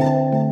you